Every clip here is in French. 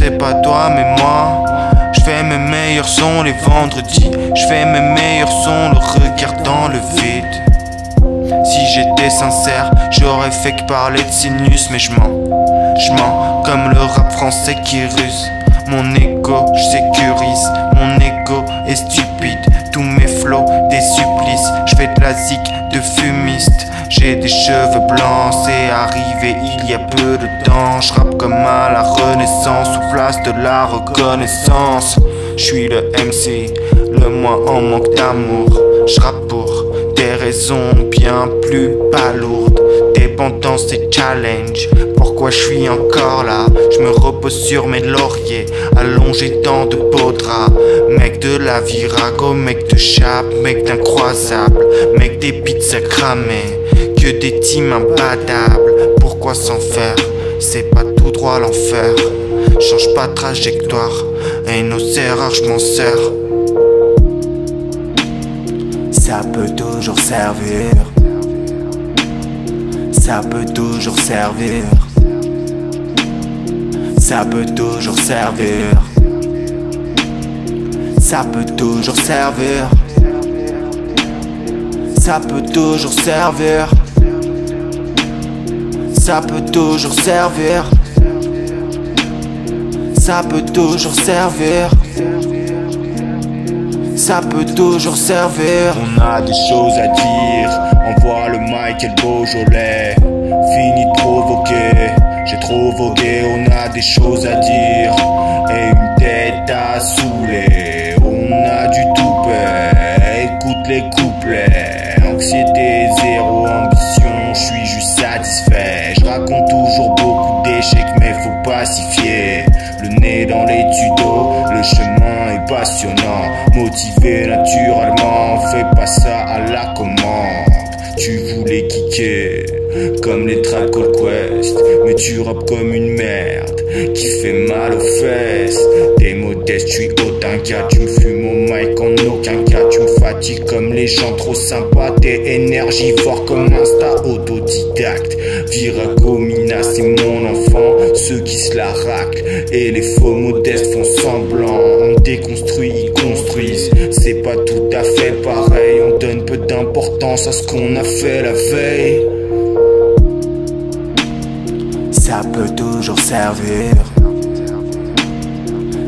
Sais pas toi, mais moi, je fais mes meilleurs sons les vendredis. Je fais mes meilleurs sons le regard dans le vide. Si j'étais sincère, j'aurais fait que parler de sinus, mais je mens. Je mens comme le rap français qui ruse. Mon ego, je sécurise. Mon ego est stupide. Tous mes flots, des supplices. Je fais de la zik. J'ai des cheveux blancs, c'est arrivé il y a peu de temps. Je rappe comme à la renaissance, sous place de la reconnaissance. Je suis le MC, le moi en manque d'amour. Je pour des raisons bien plus lourdes Dépendance et challenge. Pourquoi je suis encore là? Je me repose sur mes lauriers, allongé dans de beaux draps. Mec de la virago, mec de chape, mec d'incroisable, mec des pizzas cramées que des teams imbattables. Pourquoi s'en faire? C'est pas tout droit l'enfer. Change pas de trajectoire, et nos erreurs, je m'en sers. Ça peut toujours servir. Ça peut toujours servir. Ça peut toujours servir. Ça peut toujours servir. Ça peut toujours servir. Ça peut toujours servir. Ça peut toujours servir. Ça peut toujours servir. On a des choses à dire. Envoie le Michael Beaujolais. Fini de provoquer. J'ai trop vogué. On a des choses à dire. Et une tête à saouler. On a du toupet. Écoute les couplets. Anxiété zéro ambition. Je suis juste satisfait. Je raconte toujours beaucoup d'échecs, mais faut pacifier. Le nez dans les tutos, le chemin est passionnant. Motivé naturellement, fais pas ça à la commande. Tu voulais kicker comme les tracks Quest, mais tu rappes comme une merde qui fait mal aux fesses. T'es modeste, tu es cas, tu me fumes au mic en aucun cas, comme les gens trop sympas, t'es énergivore comme Insta autodidacte. Virago Mina, c'est mon enfant, ceux qui se la raclent et les faux modestes font semblant. On déconstruit, ils construisent, c'est pas tout à fait pareil, on donne peu d'importance à ce qu'on a fait la veille. Ça peut toujours servir.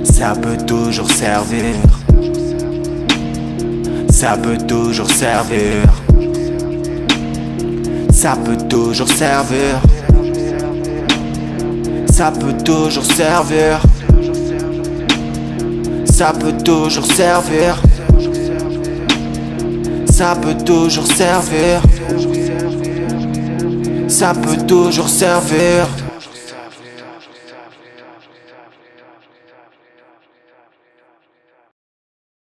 Ça peut toujours servir. Ça peut toujours servir. Ça peut toujours servir. Ça peut toujours servir. Ça peut toujours servir. Ça peut toujours servir. Ça peut toujours servir.